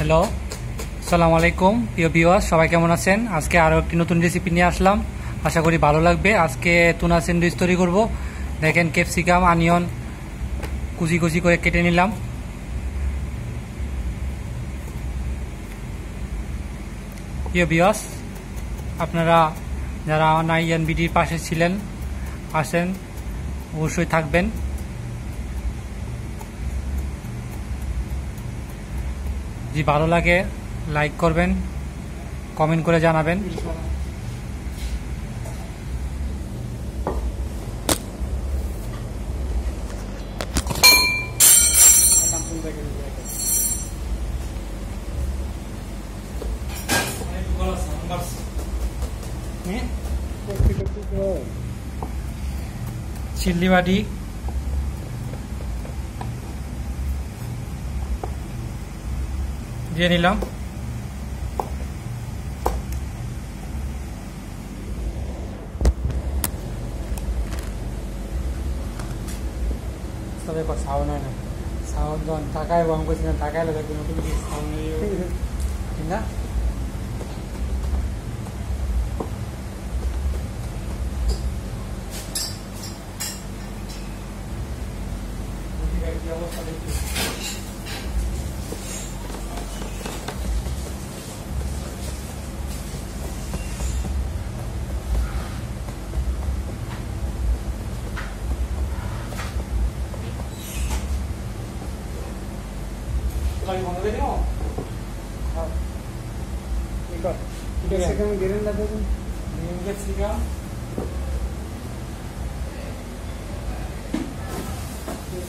Hello সালাম আলাইকুম প্রিয় বিওয়াস সবাই কেমন আছেন? আজকে আরও একটি নতুন রেসিপি নিয়ে আসলাম। আশা করি ভালো লাগবে। আজকে তুনা স্যান্ডউইচ তৈরি করব। দেখেন ক্যাপসিকাম আনিয়ন কুচি কুচি করে কেটে নিলাম। প্রিয় বিওয়াস আপনারা যারা নাইয়ান বিডির পাশে ছিলেন আসেন অবশ্যই থাকবেন। যদি ভালো লাগে লাইক করবেন কমেন্ট করে জানাবেন। চিল্লি vienilla sabe qua sauna no sauna don takai vamos a ir a takai lo que no tiene que estar muy bien ¿entiendes? いものでも、はい、いいか。いいか。世界も出るんだけど。人月が。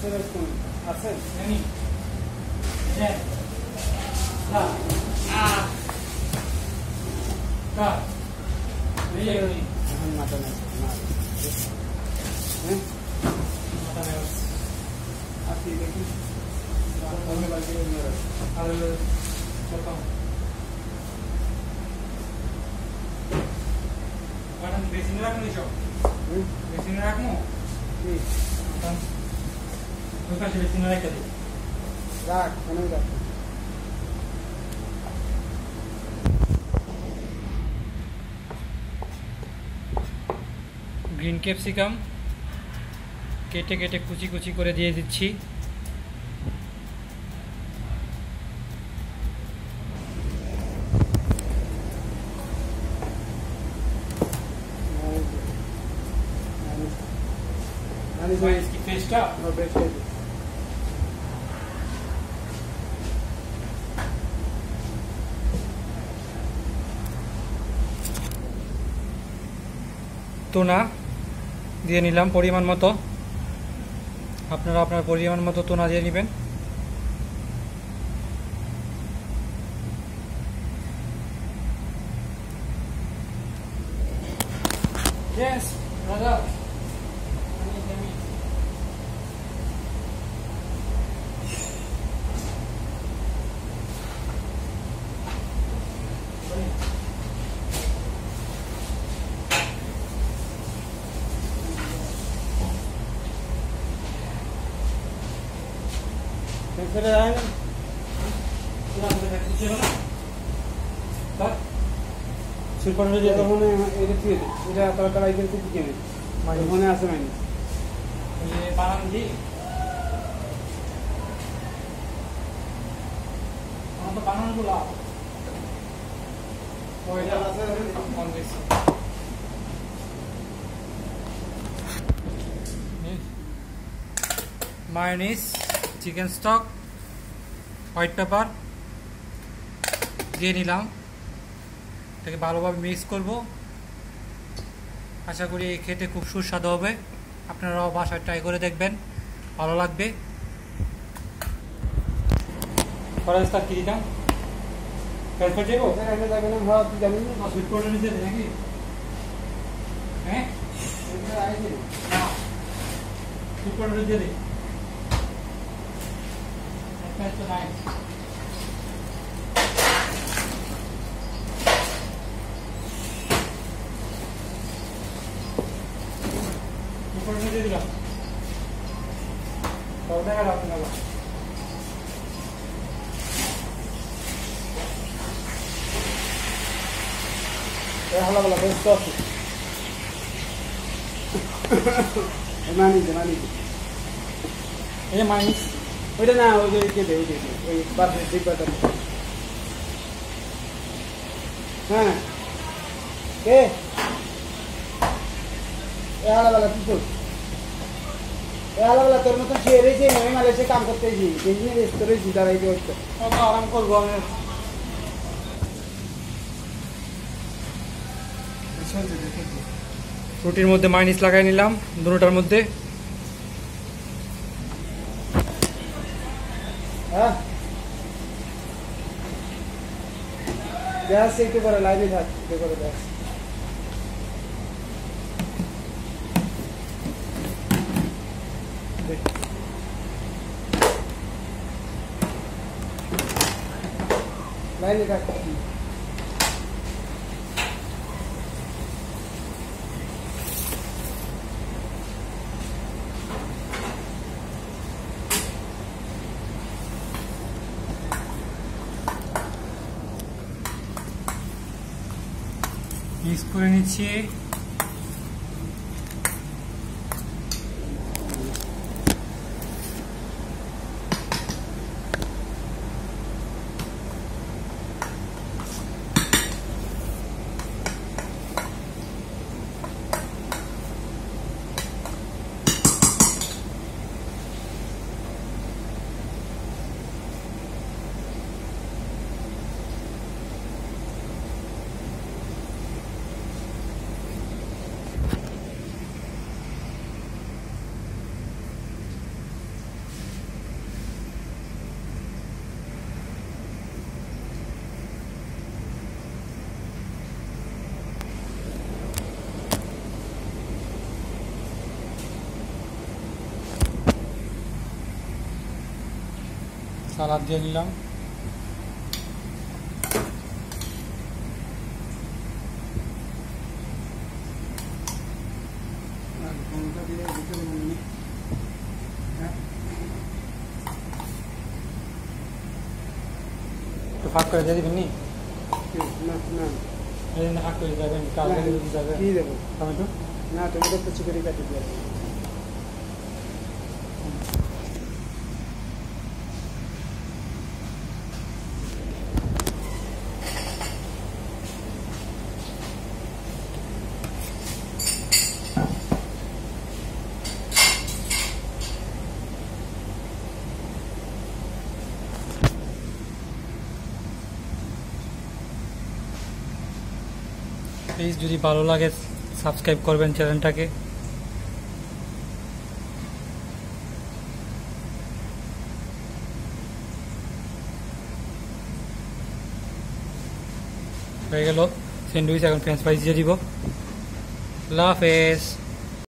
दूसरा स्कूल असल यानी जय ना आ का नहीं है नहीं हम माता नहीं माता नहीं आप ये देखिए Kan. Kau kasih di sini lagi tadi. Rak, mana rak? Green capsicum কেটে কেটে কুচি কুচি করে দিয়ে দিচ্ছি No. তোনা দিয়ে নিলাম পরিমাণ মতো আপনারা আপনার পরিমাণ মতো তোনা দিয়ে নেবেন Yes, brother. Ini kalau kalau itu tu begini. Mana asal ini? Panam জি আমার তো বানানগুলা ওইটা বেশি mayonnaise chicken stock white pepper দিয়ে নিলাম। এটাকে ভালোভাবে মিক্স করব। আশা করি খেতে খুব সুস্বাদু হবে। আপনারাও বাসায় ট্রাই করে দেখবেন। ভালো লাগবে। ফরেস্টার কি দিতাম? Transfer lagi nama hal tu jamin. Sweet করে নিতে নাকি? れくらい。これ見てるか。これだからなる。هلا والله بس صافي ما نيجي ما نيجي ايه ما نيجي ওইটা না ওই যে ওই বাসের ডিব্বাটা। হ্যাঁ। কে এ হালাবেলা কি তোর এ হালাবেলা তোর মতন শুয়ে রয়েছে আমি মালয়েশিয়া কাম করতে গেছি বেঞ্জিনে ব্যস্ত রয়েছি দাঁড়াই দিয়ে হচ্ছে আরাম করব আমি। রুটির মধ্যে মাইনিস লাগাই নিলাম দুটোটার মধ্যে। হ্যাঁ ব্যাস একটু করে লাইনে থাক একটু করে ব্যাস লাইনে থাক মিক্স করে নিচ্ছি সালাদ দিয়ে নিলাম। একটু ফাঁক করে দিয়ে দিবেন নি? না না এই ফাঁক করে যাবেন টমেটো? না কুচি করে কাটি দিয়ে প্লিজ যদি ভালো লাগে সাবস্ক্রাইব করবেন চ্যানেলটাকে হয়ে গেল স্যান্ডউইচ এখন ফ্রেঞ্চ ফ্রাইজ দিয়ে দিব। আল্লাহ হাফেজ।